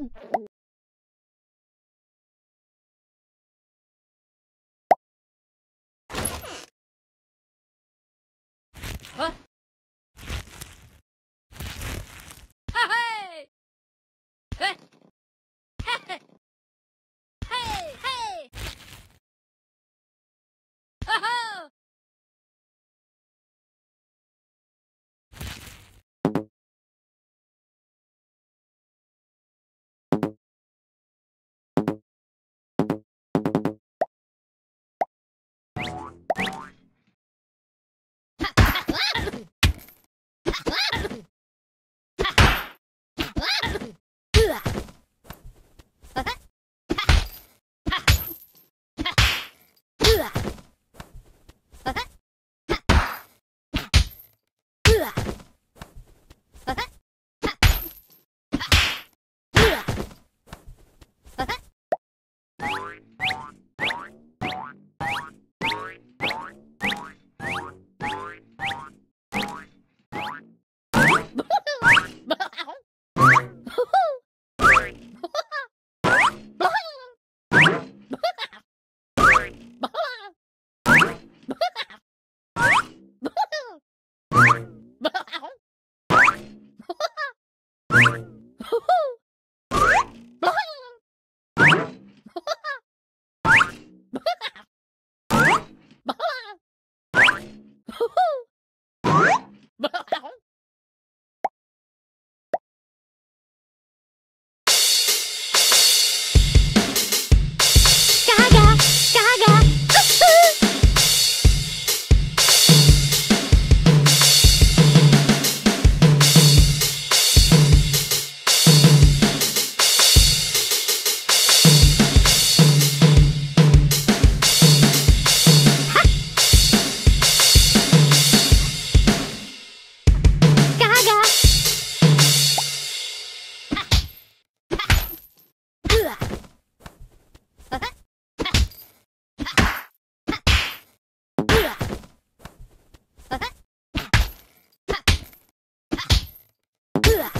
Mm-hmm. Ugh.